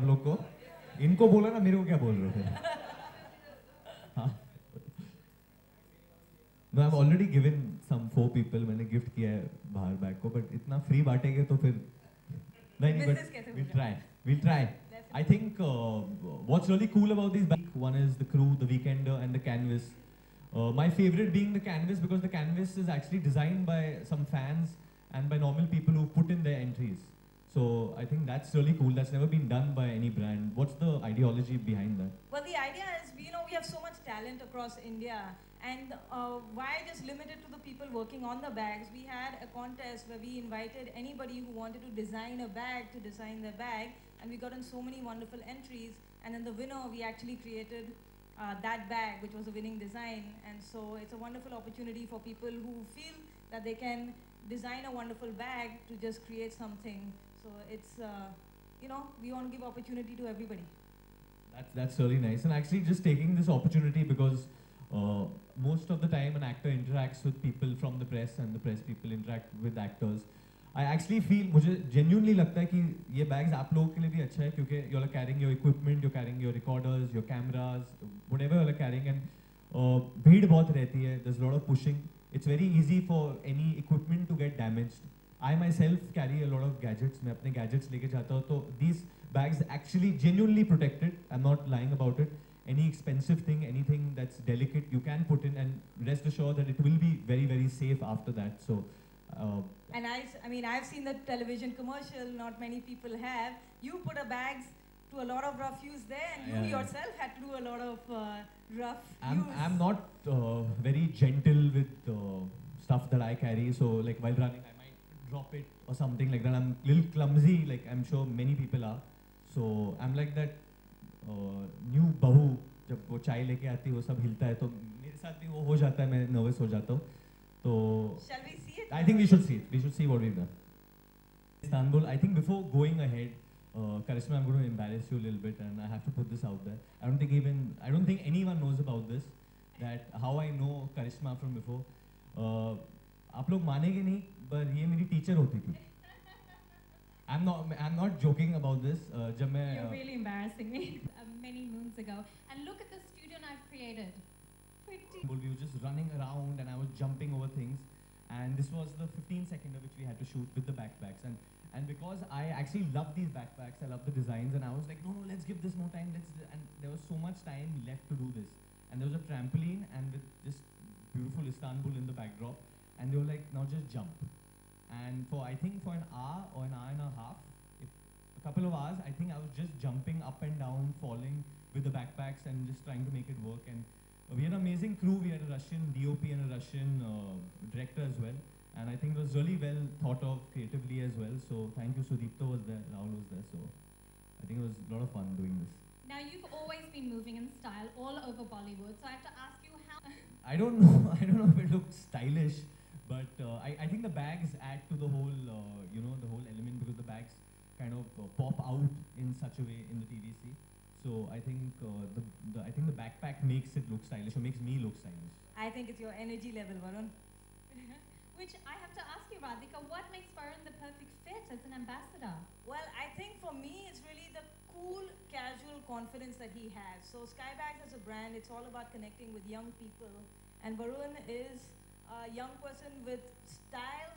आप लोग को। इनको बोला ना मेरे को क्या बोल रहे थे? हाँ। मैं already given some four people मैंने गिफ्ट किया है बाहर बैग को बट इतना फ्री बांटेंगे तो फिर नहीं नहीं but will try will try I think what's really cool about this bag one is the crew the weekend and the canvas my favourite being the canvas because the canvas is actually design by some fans and by normal people who put in the entries So I think that's really cool. That's never been done by any brand. What's the ideology behind that? Well, the idea is, you know, we have so much talent across India, and uh, why just limit it to the people working on the bags? We had a contest where we invited anybody who wanted to design a bag to design their bag, and we got in so many wonderful entries. And then the winner, we actually created uh, that bag, which was a winning design. And so it's a wonderful opportunity for people who feel that they can design a wonderful bag to just create something. So it's, uh, you know, we want to give opportunity to everybody. That's that's really nice. And actually, just taking this opportunity because uh, most of the time an actor interacts with people from the press and the press people interact with actors. I actually feel मुझे genuinely लगता है कि ये bags आप लोगों के लिए भी अच्छा है क्योंकि you're like carrying your equipment, you're carrying your recorders, your cameras, whatever you're like carrying and uh, भीड़ बहुत रहती है. There's a lot of pushing. It's very easy for any equipment to get damaged. I myself carry a lot of gadgets. मैं अपने gadgets लेके जाता हूँ तो these bags actually genuinely protected. I'm not lying about it. Any expensive thing, anything that's delicate, you can put in and rest assured that it will be very, very safe after that. So, uh, And I, s- I mean, I've seen the television commercial, not many people have. You put a bags to a lot of rough use there, and you Yeah, yeah. yourself had to do a lot of uh, rough I'm, use. I'm not uh, very gentle with uh, stuff that I carry. So, like while running, I might drop it or something like that. I'm a little clumsy, like I'm sure many people are. So I'm like that uh, new bahu. जब वो चाय लेके आती है वो सब हिलता है तो मेरे साथ भी वो हो जाता है मैं नर्वस हो जाता हूँ तो I think we should see we should see what we done Istanbul I think before going ahead Karishma I am going embarrass you little bit and I have to put this out that I don't think even I don't think anyone knows about this that how I know Karishma from before आप लोग मानेंगे नहीं पर ये मेरी teacher होती थी I'm not I'm not joking about this uh, जब मैं You're uh, really embarrassing me. Uh, many moons ago. And look at the studio I've created. Pretty. We were just running around and I was jumping over things. And this was the 15 second which we had to shoot with the backpacks. And and because I actually love these backpacks, I love the designs, and I was like, no, no, let's give this more time. Let's. d-" And there was so much time left to do this. And there was a trampoline and with this beautiful Istanbul in the backdrop. And they were like, now just jump. And for I think for an hour or an hour and a half, if a couple of hours, I think I was just jumping up and down, falling with the backpacks and just trying to make it work. And we had an amazing crew. We had a Russian DOP and a Russian uh, director as well. And I think it was really well thought of creatively as well. So thank you. Sudipta was there, Rahul was there. So I think it was a lot of fun doing this. Now you've always been moving in style all over Bollywood. So I have to ask you how. I don't know. I don't know if it looked stylish, but uh, I, I think the bags add to the whole, uh, you know, the whole element because the bags kind of uh, pop out in such a way in the TVC. So I think uh, the, the I think the backpack makes it look stylish or makes me look stylish. I think it's your energy level, Varun. Which I have to ask you, Radhika, what makes Varun the perfect fit as an ambassador? Well, I think for me, it's really the cool, casual confidence that he has. So Skybags as a brand, it's all about connecting with young people. And Varun is a young person with style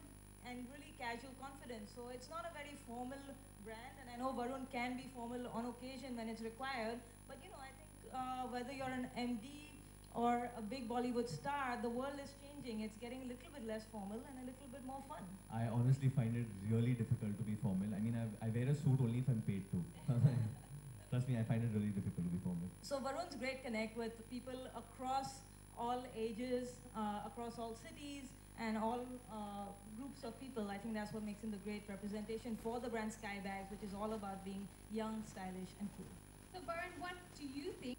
and really casual confidence. So it's not a very formal brand. And I know Varun can be formal on occasion when it's required. But you know, I think uh, whether you're an MD or a big Bollywood star, the world is changing. It's getting a little bit less formal and a little bit more fun. I honestly find it really difficult to be formal. I mean, I, I wear a suit only if I'm paid to. Trust me, I find it really difficult to be formal. So Varun's great connect with people across all ages, uh, across all cities, and all uh, groups of people. I think that's what makes him the great representation for the brand Skybags, which is all about being young, stylish, and cool. So Varun, what do you think?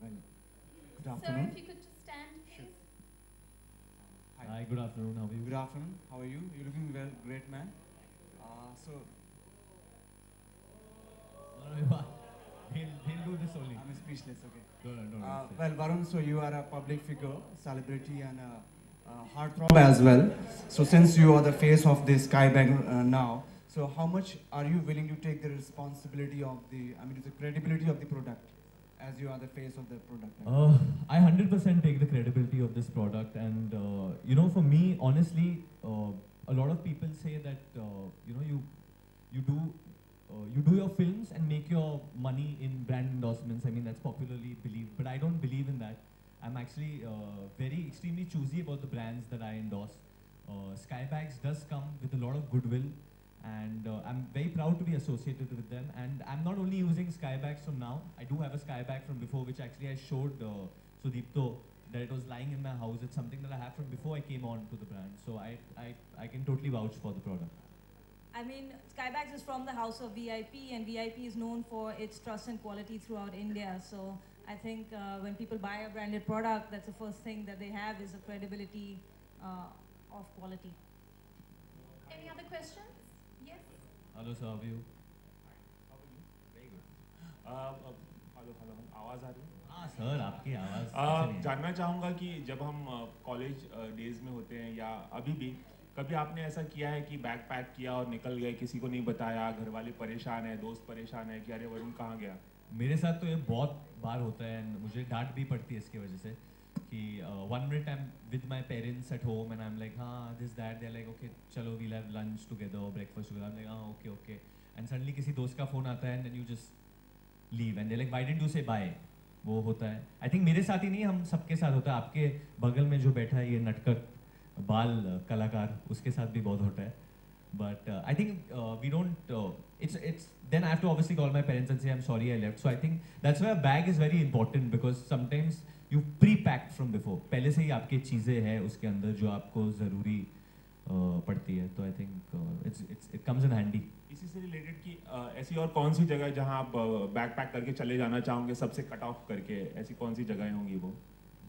Well, good Sir, afternoon. if you could just stand, please. Hi, good afternoon. How are you? Good afternoon. How are you? You're looking well, great man. Uh, so he'll, he'll do this only. I'm speechless. Okay. No, no, no. Uh, well, Varun, so you are a public figure, celebrity, and a, a heartthrob as well. So since you are the face of this Skybag uh, now, So how much are you willing to take the responsibility of the, I mean, the credibility of the product as you are the face of the product? Uh, I 100% take the credibility of this product, and uh, you know, for me, honestly, uh, a lot of people say that uh, you know you you do uh, you do your films and make your money in brand endorsements. I mean, that's popularly believed, but I don't believe in that. I'm actually uh, very extremely choosy about the brands that I endorse. Uh, Skybags does come with a lot of goodwill, and uh, I'm very proud to be associated with them. And I'm not only using Skybags from now. I do have a Skybag from before, which actually I showed uh, Sudipto that it was lying in my house. It's something that I have from before I came on to the brand. So I, I, I can totally vouch for the product. I mean, Skybags is from the house of VIP, and VIP is known for its trust and quality throughout India. So I think uh, when people buy a branded product, that's the first thing that they have is a credibility uh, of quality. Any other questions? Yes. Hello, sir. How are you? Very good. Uh, uh, hello hello आवाज़ आ रही है हाँ sir आपकी आवाज़ आ, कैसे नहीं है? जानना चाहूँगा कि जब हम कॉलेज डेज में होते हैं या अभी भी कभी आपने ऐसा किया है कि बैग पैक किया और निकल गए, किसी को नहीं बताया घर वाले परेशान है, दोस्त परेशान है कि अरे वरुण कहाँ गया? मेरे साथ तो ये बहुत बार होता है मुझे डांट भी पड़ती है इसकी वजह से कि one minute I am with my parents at home and I am like हाँ this that they like okay चलो we'll have lunch together breakfast together like हाँ ओके ओके एंड सडनली किसी दोस्त का फ़ोन आता है and you just leave and they like why didn't you say bye वो होता है। आई थिंक मेरे साथ ही नहीं, हम सबके साथ होता है। आपके बगल में जो बैठा है, ये नटकट बाल कलाकार उसके साथ भी बहुत होता है। But I think we don't it's it's then I have to obviously call my parents and say I am sorry I left so I think that's why bag is very important because sometimes you pre packed from before पहले से ही आपके चीज़ें हैं उसके अंदर जो आपको ज़रूरी पड़ती है। तो I think it's it's it comes in handy इसी से रिलेटेड कि ऐसी और कौन सी जगह है जहाँ आप बैग पैक करके चले जाना चाहोगे सबसे कट ऑफ़ करके? ऐसी कौन सी जगहें होंगी वो?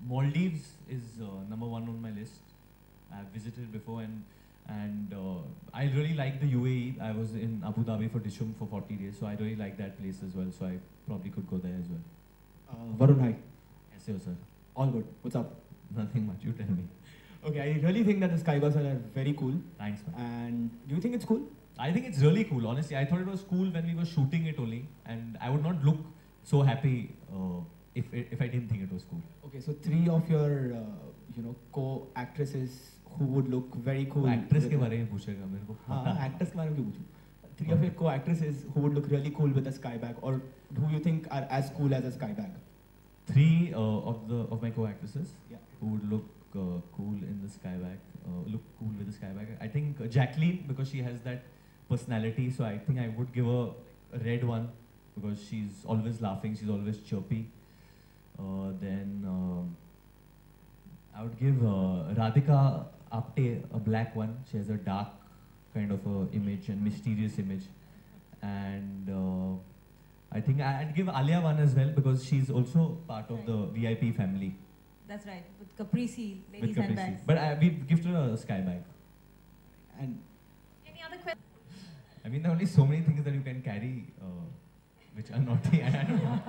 Maldives is number one on my list I've visited before and and uh, I really like the UAE. I was in Abu Dhabi for Dishoom for 40 days, so I really like that place as well. So I probably could go there as well. Uh, Varun, hi. Yes, sir, sir. All good. What's up? Nothing much. You tell me. Okay, I really think that the Skybags are very cool. Thanks, man. And do you think it's cool? I think it's really cool. Honestly, I thought it was cool when we were shooting it only, and I would not look so happy uh, if if I didn't think it was cool. Okay, so three of your, uh, you know, co-actresses who would look very cool. Actress के बारे में पूछेगा मेरे को हाँ, actors के बारे में क्यों पूछूँ? Three of your co-actresses who would look really cool with a skybag, or who you think are as cool as a skybag? Three uh, of the of my co-actresses Yeah. who would look uh, cool in the skybag, uh, look cool with the skybag. I think uh, Jacqueline because she has that personality, so I think I would give her a red one because she's always laughing, she's always chirpy. Uh, then um I would give uh, Radhika Apte a black one. She has a dark kind of a image and mysterious image, and. Uh, I think I- I'd give Alia one as well because she's also part of the VIP family That's right, with Caprese, ladies with Caprese. handbags. But I, we gifted her a sky bag. And Any other questions? I mean, there are only so many things that you can carry uh, which are naughty. I don't know.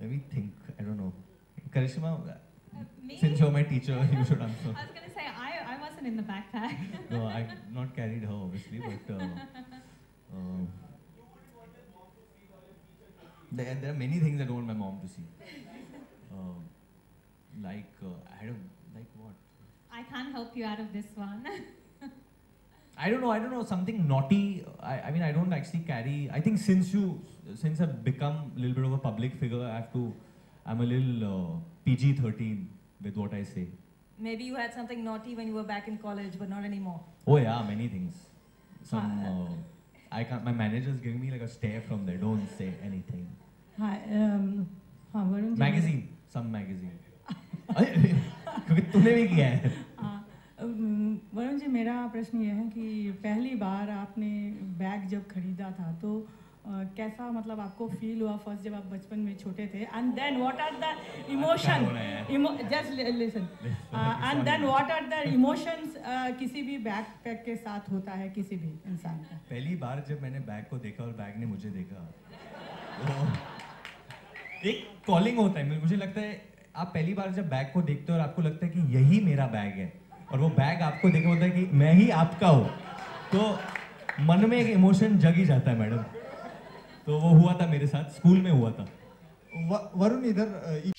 Let me think. I don't know. Karishma, Uh, since you're my teacher, you should answer. I was going to say, I, I wasn't in the backpack. No, I've not carried her obviously, but uh, uh, there, there are many things I don't want my mom to see. Uh, like uh, I don't like what. I can't help you out of this one. I don't know. I don't know something naughty. I, I mean, I don't actually carry. I think since you, since I've become a little bit of a public figure, I have to. I'm a little uh, PG-13 with what I say. Maybe you had something naughty when you were back in college, but not anymore. Oh yeah, many things. Some. Uh, Uh, I can't. My manager's giving me like a stare from there. Don't say anything. हाँ um, हाँ Varun ji Magazine. Some magazine. अरे, क्योंकि तूने भी किया है. हाँ, um, Varun ji मेरा प्रश्न ये है कि पहली बार आपने बैग जब खरीदा था तो uh, कैसा मतलब आपको फील हुआ फ़र्स्ट जब आप बचपन में छोटे थे? And then what are the emotion? Just listen and then what are the emotions किसी भी बैग पैक के साथ होता है किसी भी इंसान का? पहली बार जब मैंने बैग को देखा और बैग ने मुझे देखा तो एक कॉलिंग होता है। मुझे लगता है आप पहली बार जब बैग को देखते हो और आपको लगता है कि यही मेरा बैग है और वो बैग आपको देखा होता है कि मैं ही आपका हूँ तो मन में एक इमोशन जग ही जाता है मैडम। तो वो हुआ था मेरे साथ स्कूल में हुआ था। वरुण इधर